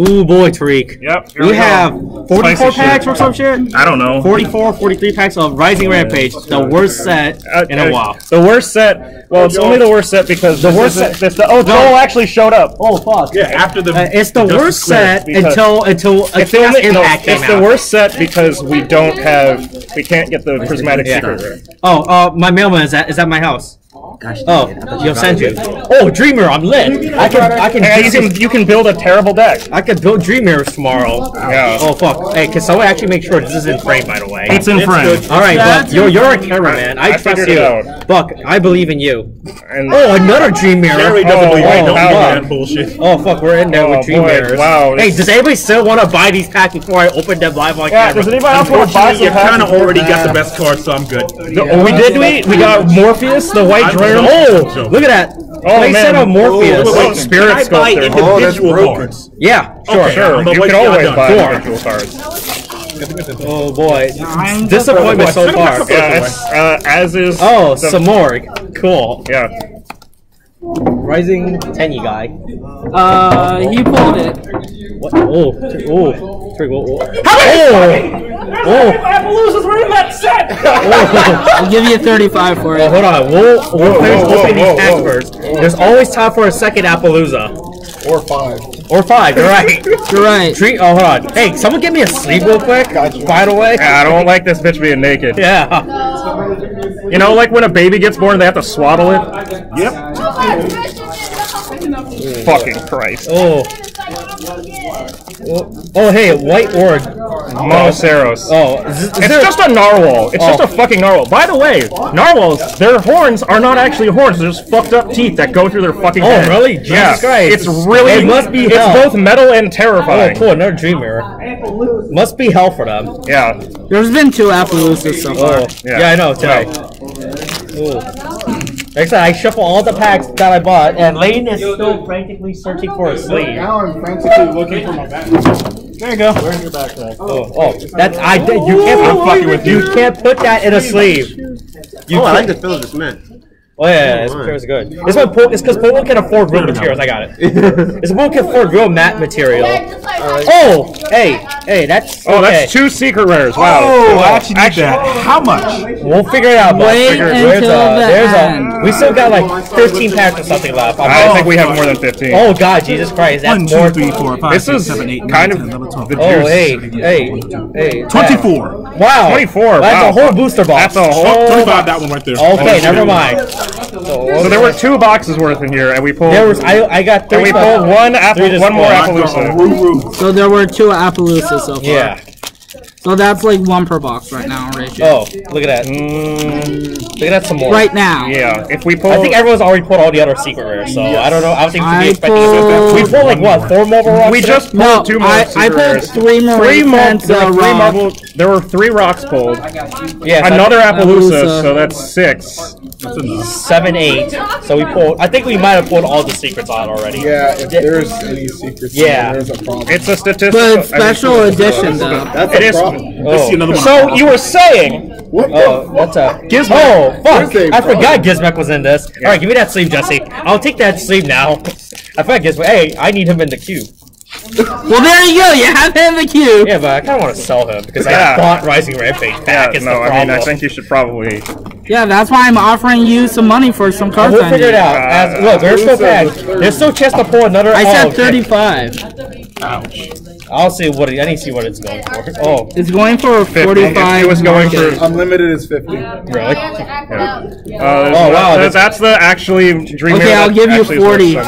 Ooh boy, Tariq. Yep. We go. have 44 Spicy packs shit. or some shit? I don't know. 44, 43 packs of Rising Rampage, the worst set Uh, in a uh, while. The worst set. Well, it's only the worst set because the worst set. This, the, oh, Joel actually showed up. Oh fuck. Yeah, after the. Uh, it's the worst set until until a It's the only. No, it's the worst set because we don't have. We can't get the prismatic secret. Oh, uh, my mailman is at is at my house. Gosh, Oh, dang it, I thought you'll got send you. Oh, Dreamer, I'm lit. I can I can And you can you can build a terrible deck. I could build Dream Mirrors tomorrow. Yeah. Oh fuck. Hey, can someone actually make sure this is in frame by the way? It's in frame. All right, Buck. You're you're a cameraman. I, I trust you. out. Buck, I believe in you. And Oh, another Dream Mirror. Jerry doesn't Oh, believe wow. I don't Wow. believe that bullshit. Oh fuck, we're in there Oh, with Dream boy, Mirrors. wow, Hey, this- does anybody still want to buy these packs before I open them live on yeah, camera? does anybody else want to buy Unfortunately, some you kind packs? of already got the best card, so I'm good. Oh, we did. We we got Morpheus, the white I'm dragon. Oh, look at that. Oh, Play set man. of Morpheus. Oh, wait, Wait, wait, Spirit Can I buy Sculptor. individual oh, broken. cards? Yeah, sure. Okay, Sure, I'm gonna you wait can till always buy Four. individual cards. Oh boy, disappointment so far. wait, Yeah, uh, as is. Oh, the- more. Cool. Yeah. Rising Tenny guy. Uh, he pulled it. What? Oh, tr- oh, Trig, oh, oh. Oh, oh. Appaloozas were in that set. I'll give you 35 for Oh, it. hold on. We'll, we'll Whoa, finish whoa, opening whoa, these packs whoa. first. There's always time for a second Appaloosa. Or five. Or five, you're right. You're right. Treat, oh, hold on. Hey, someone give me a sleeve real quick. By the way. Yeah, I don't like this bitch being naked. Yeah. You know, like when a baby gets born, they have to swaddle it. Yep. Fucking Christ. Oh. Oh, oh, hey, white orb. Monoceros. Oh, is, is It's there, just a narwhal. It's just Oh. a fucking narwhal. By the way, narwhals, their horns are not actually horns. They're just fucked up teeth that go through their fucking Oh, head. really? Jesus yeah. Christ. It's really. It must be It's hell. both metal and Oh, terrifying. cool, another dream mirror. Must be hell for them. Yeah. There's been two Appaloosas so far. Oh, Yeah. yeah, I know, today. Ooh. Like I shuffle all the packs that I bought, and Lane is still frantically searching for a sleeve. Now I'm frantically looking for my backpack. There you go. Where's your backpack? Oh, oh, that's I. did- You can't. I'm fucking with you. you. can't put that in a sleeve. You Oh, I like can't- the feel of this mint. Oh yeah, this material is good. It's when po- it's because Polo can afford real materials. I got it. It's Polo can afford real matte material. Oh, hey, hey, that's Oh, that's two secret rares. Wow. Oh, I actually need that. How much? We'll figure it out. Bob. Wait Figure it- until uh, there's a, there's end. a, we still got like 15 packs or something left. I'm- I oh. think we have more than 15. Oh God, Jesus Christ, that's One, two, more. three, four, five, This six, is seven, eight, nine, kind 10, of 11, 12, the Oh, hey, hey, hey. 24. Wow. 24, That's wow. a whole booster box. That's a whole- Oh, 25, that one right there. Okay, oh, never mind. So there were two boxes worth in here, and we pulled. There was I I got and three. we pulled one apple, one more. Appaloosa. So there were two Appaloosas so far. Yeah. So that's like one per box right now, ratio. Oh, look at that. Look at that some more. Right now. Yeah, if we pull. I think everyone's already pulled all the other secret rares, so I don't know. I don't think we should be I expecting it. We pulled- pulled like what four mobile rocks. we today? just pulled No, two more I, secret I pulled rares. three more Three more. cents, There uh, were three rock. marble. There were three rocks pulled. yeah, Another Appaloosa, Appaloosa. so that's six. That's enough. seven, eight. So we pulled. I think we might have pulled all the secrets out already. Yeah, if there's any secrets, Yeah. there's a problem. It's a statistic. But special edition though. That's It a is. Oh, see oh. another one. So you were saying. What oh, that's a Gizmo. Oh, fuck! I forgot Gizmek was in this. Yeah. All right, give me that sleeve, Jesse. I'll take that sleeve now. I forgot Gizmek. Hey, I need him in the queue. well, there you go. You have him in the queue. Yeah, but I kind of want to sell him because yeah. I bought Rising Rampage back. Yeah, no, I mean, I think you should probably. Yeah, that's why I'm offering you some money for some cards. We'll figure it out. As, look, they're uh, so bad. There's still chance to pull another. I said 35. Ouch. I'll see what it, I need to see what it's going for. Oh, oh. It's going for 45. It was going for. Unlimited is 50. really? Yeah. Uh, Oh, wow, that's, that's- the actually dream. Okay, I'll give you 40. All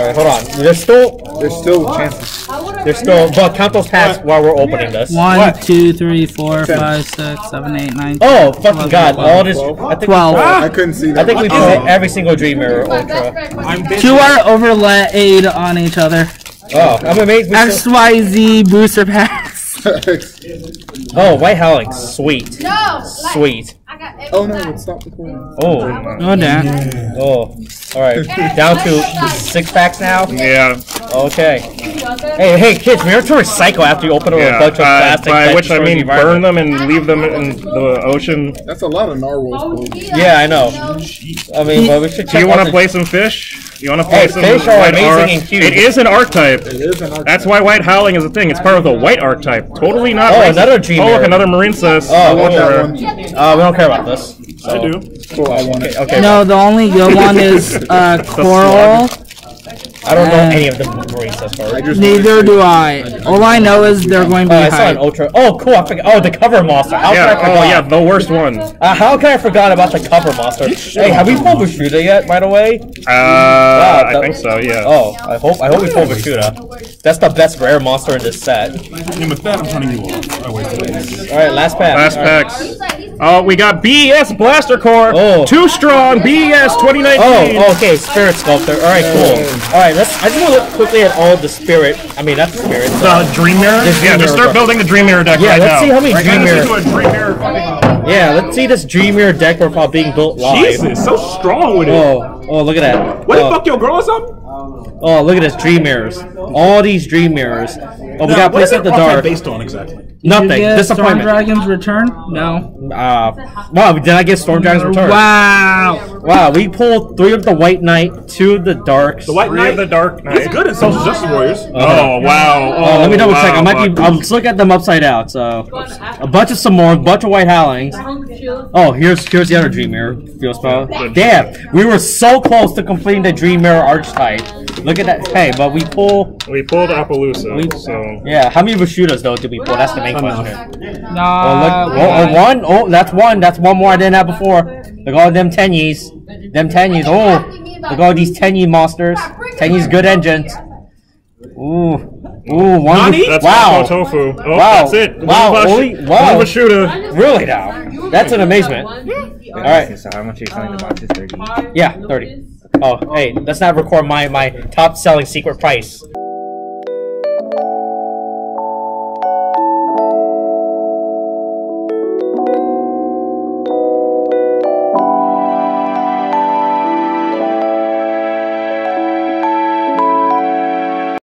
right, hold on. There's still There's still chances. there's still but count those hats while we're opening this. One, two, three, four, Ten. five, six, seven, eight, nine, Oh fucking god! All this I think Twelve. Ah! I couldn't see that. I think we played every single Dream Mirror Ultra. I'm. Two are overlaid on each other. Oh, I'm amazed. We still, XYZ booster packs. oh, White Howling, sweet, No, sweet. Oh no, it stopped recording. Oh, Oh damn. oh. All right, down to six packs now. Yeah, Okay. Hey, hey, kids, remember to recycle after you open up a yeah. bunch of Uh, plastic. by that which I destroys the mean burn environment. them and leave them in the ocean. That's a lot of narwhals. Paul. Yeah, I know. I mean, but we should Do check you want to the- play some fish? You want to play Hey, some fish are white amazing and cute. It is an archetype. It is an archetype. That's why white howling is a thing. It's part of the white archetype. Totally not. Oh, racist. another dream Oh, look, another Marincess. Oh, I oh, that uh. We don't care about this. I do. Cool, I want it. Okay, No, the only good one is uh, coral. I don't know uh, any of the marine stuff. I just Neither do I. All I know is they're going to Oh, be I saw an ultra. Oh, cool! I forgot. Oh, the cover monster. How Yeah. can I Oh, yeah. The worst one. Uh, how can I forgot about the cover monster? Hey, have we pulled Vishuda yet? By the way. Uh, I think so. Yeah. Oh, I hope I hope we pull Vishuda. That's the best rare monster in this set. And with that, I'm turning you off. Oh, wait, wait. All right, last pack. Last All right. packs. Oh, we got BES Blaster Core. Oh. Too strong. BES 2019. Oh, okay, Spirit Sculptor. All right, cool. All right, let's. I just want to look quickly at all the Spirit. I mean, not the Spirit. The Dream Mirror? Yeah, Dream just Mirror, start building the Dream Mirror deck Yeah, right let's see how many Right Dream now, Mirror. this is a Dream Mirror. Yeah, let's see this Dream Mirror deck profile being built live. Jesus, so strong with it. Oh, oh, look at that. What the oh, fuck, your girl or something? Oh, look at this Dream Mirrors. All these Dream Mirrors. Oh, we Now, got what is Place at the Dark. based on exactly? Nothing. Did you get Storm Dragon's Return? No. Uh, wow, did I get Storm Dragon's Return? Wow. Wow, we pulled three of the White Knight, two of the Darks. The White Knight. of the Dark He's Knight. good at Social Justice Warriors. Oh wow. Oh, Uh, let me double check. I might be. I'll just look at them upside down. So, a bunch of some more, a bunch of white howlings. Oh, here's here's the other Dream Mirror field spell. Damn, we were so close to completing the Dream Mirror archetype. Look at that. Hey, but we pull. We pulled Appaloosa. We- so Yeah, how many Vishudas though did we pull? That's the main question. Oh, Nah. look, oh, oh, one. Oh, that's one. That's one more I didn't have before. Look at all them Tenyis. Them Tenyis. Oh, look at all these Tenyi monsters. Tenyi's good engines. Ooh. Ooh, one. Nani? that's wow. Tofu. Oh, Wow. that's it. Wow, One only- Vash- wow. One Vishuda. Really now? That's an amazement. All right. So how much are you selling the boxes? Thirty. Yeah, 30. Oh, hey, let's not record my, my top selling secret price.